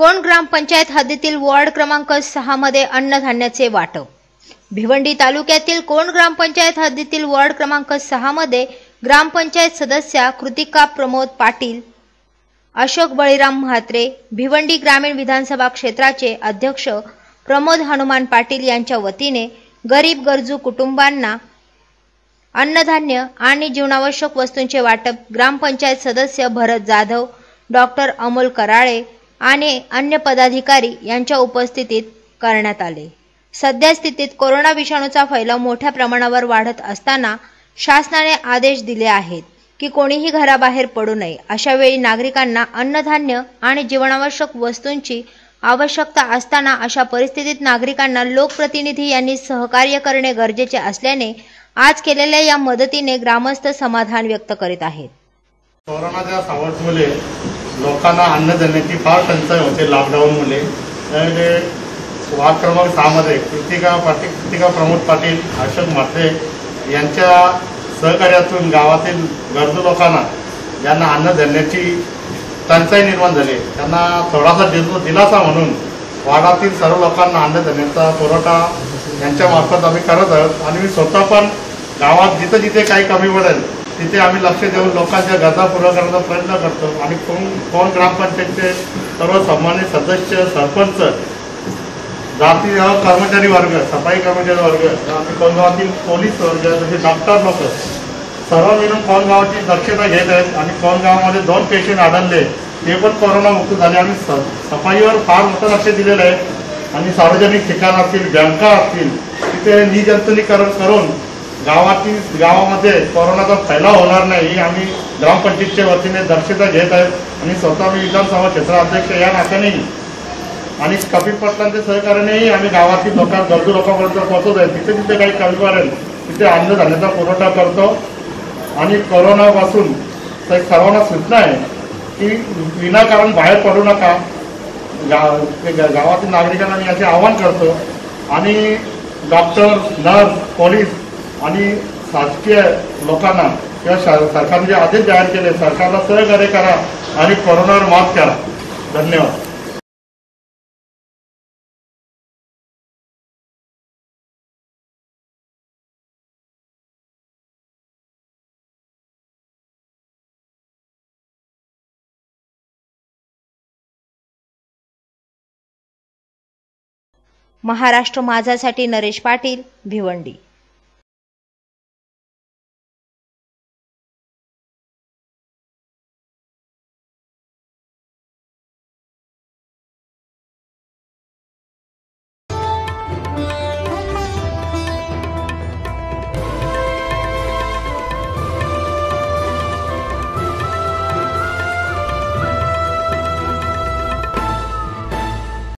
कोण ग्रामपंचायत हद्दीतील वॉर्ड क्रमांक सहा मध्ये अन्नधान्याचे वाटप? भिवंडी तालुक्यातील कोण ग्रामपंचायत हद्दीतील वॉर्ड क्रमांक सहा मध्ये ग्रामपंचायत सदस्या कृतिका प्रमोद पाटील अशोक बळीराम म्हात्रे भिवंडी ग्रामीण विधानसभा क्षेत्राचे अध्यक्ष प्रमोद हनुमान पाटील यांच्या वतीने गरीब गरजू कुटुंबांना अन्नधान्य आणि जीवनावश्यक वस्तूंचे वाटप ग्रामपंचायत सदस्य भरत जाधव डॉक्टर अमोल कराळे आणि अन्य पदाधिकारी यांच्या उपस्थितीत करण्यात आले. सध्या स्थितीत कोरोना विषाणूचा फैलाव मोठ्या प्रमाणावर वाढत असताना शासनाने आदेश दिले आहेत की कोणीही घराबाहेर पडू नये. अशा वेळी नागरिकांना अन्नधान्य आणि जीवनावश्यक वस्तूंची आवश्यकता असताना अशा परिस्थितीत नागरिकांना लोकप्रतिनिधी यांनी सहकार्य करणे गरजेचे असल्याने आज केलेल्या या मदतीने ग्रामस्थ समाधान व्यक्त करीत आहेत. कोरोनाच्या सावटमुळे लोकांना अन्नधान्याची फार टंचाई होते लॉकडाऊनमुळे त्यामुळे वार्ड क्रमांक सहामध्ये कृतिका पाटील कृतिका प्रमोद पाटील अशोक म्हात्रे यांच्या सहकार्यातून गावातील गरजू लोकांना ज्यांना अन्नधान्याची टंचाई निर्माण झाली. त्यांना थोडासा दिल दिलासा म्हणून वार्डातील सर्व लोकांना अन्नधान्याचा पुरवठा यांच्यामार्फत आम्ही करत आहोत. आणि मी स्वतः पण गावात जिथं जिथे काही कमी पडेल तिथे आम्ही लक्ष देऊन लोकांच्या गरजा पूर्ण करण्याचा प्रयत्न करतो. आणि कोण कोण ग्रामपंचायतचे सर्व सन्मानित सदस्य सरपंच जाती कर्मचारी वर्ग सफाई कर्मचारी वर्ग आम्ही कोणगावातील पोलीस वर्ग जसे डॉक्टर लोक सर्व मिळून कोणगावाची दक्षता घेत आहेत आणि कोणगावामध्ये दोन पेशंट आढळले ते पण कोरोनामुक्त झाले. आणि स- सफाईवर फार मोठं लक्ष दिलेलं आहे. आणि सार्वजनिक ठिकाण असतील बँका असतील तिथे निजंतनीकरण करून गावातील गावामध्ये कोरोनाचा फैलाव होणार नाही. आम्ही ग्रामपंचायतच्या वतीने दक्षता घेत आहेत आणि स्वतः मी विधानसभा क्षेत्राध्यक्ष या नात्यानेही आणि कपिल पटलांच्या सहकार्यानेही आम्ही गावातील लोकां गरजू लोकांपर्यंत पोहोचत आहे. तिथे तिथे काही कमी पडेल तिथे अन्नधान्याचा पुरवठा करतो. आणि कोरोनापासून तर एक सर्वांना सूचना आहे की विनाकारण बाहेर पडू नका. गाव गा- गावातील नागरिकांना मी असे आवाहन करतो. आणि डॉक्टर नर्स पोलीस आणि शासकीय लोकांना किंवा सरकारने जे आदेश जाहीर केले सरकारला सहकार्य करा आणि कोरोनावर मात करा. धन्यवाद. महाराष्ट्र माझासाठी नरेश पाटील भिवंडी.